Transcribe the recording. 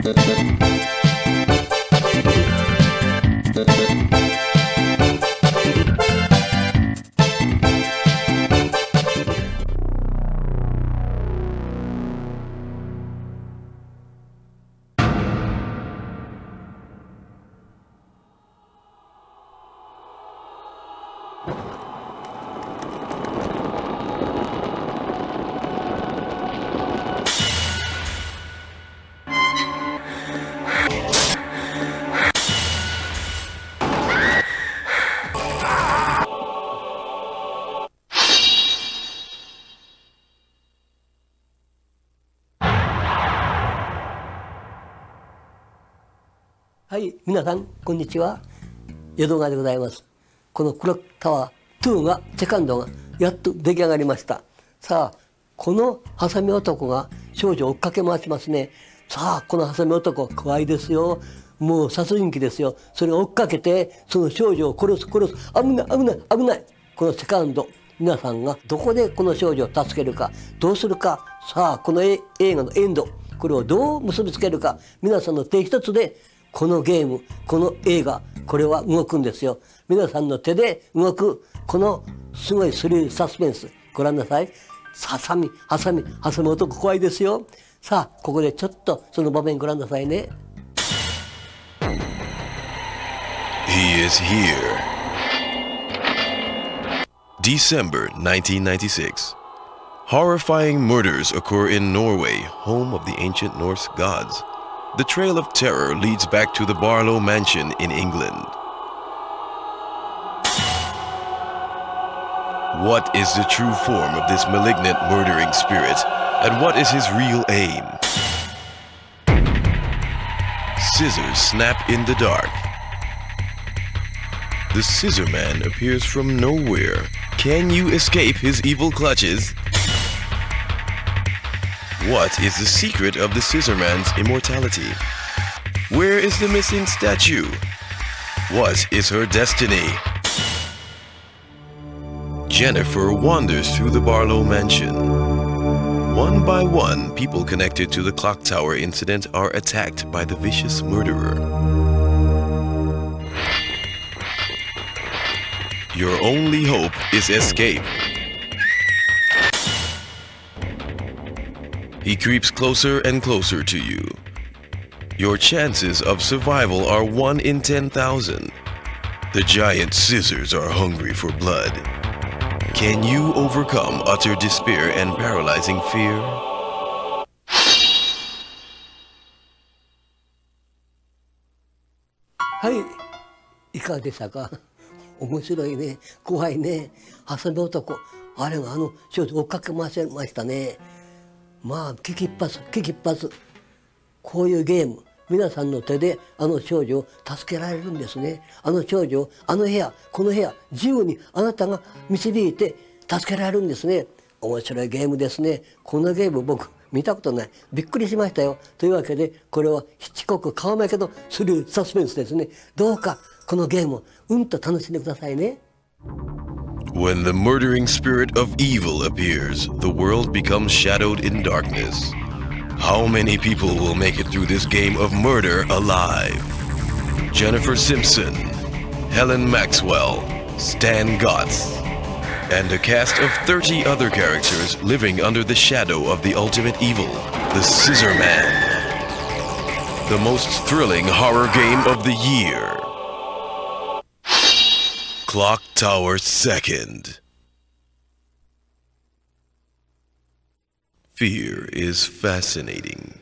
Thank you. はい皆さんこんにちは。江戸川でございます。このクロックタワー2がセカンドがやっと出来上がりました。さあこのハサミ男が少女を追っかけ回しますね。さあこのハサミ男怖いですよ。もう殺人鬼ですよ。それを追っかけてその少女を殺す殺す。危ない危ない危ない。このセカンド皆さんがどこでこの少女を助けるかどうするか。さあこの映画のエンドこれをどう結びつけるか。皆さんの手一つでこのゲームこの映画これは動くんですよ皆さんの手で動くこのすごいスリルサスペンスご覧なさいハサミハサミハサミ男怖いですよさあここでちょっとその場面ご覧なさいね He is here. December 1996. Horrifying murders occur in Norway, home of the ancient Norse gods. The trail of terror leads back to the Barlow Mansion in England. What is the true form of this malignant murdering spirit, and what is his real aim? Scissors snap in the dark. The Scissor Man appears from nowhere. Can you escape his evil clutches? What is the secret of the Scissor Man's immortality? Where is the missing statue? What is her destiny? Jennifer wanders through the Barlow mansion. One by one, people connected to the clock tower incident are attacked by the vicious murderer. Your only hope is escape. He creeps closer and closer to you. Your chances of survival are 1 in 10,000. The giant scissors are hungry for blood. Can you overcome utter despair and paralyzing fear? はいいかがでしたか面白いね怖いねハサミ男あれがあの少女追っかけ回せましたね まあ危機一髪危機一髪こういうゲーム皆さんの手であの少女を助けられるんですね。あの少女をあの部屋この部屋自由にあなたが導いて助けられるんですね。面白いゲームですね。このゲーム僕見たことない。びっくりしましたよ。というわけでこれはヒッチコック顔負けのスリルサスペンスですね。どうかこのゲームをうんと楽しんでくださいね。When the murdering spirit of evil appears, the world becomes shadowed in darkness. How many people will make it through this game of murder alive? Jennifer Simpson, Helen Maxwell, Stan Gotts, and a cast of 30 other characters living under the shadow of the ultimate evil, the Scissor Man. The most thrilling horror game of the year. Clock Tower Second. Fear is fascinating.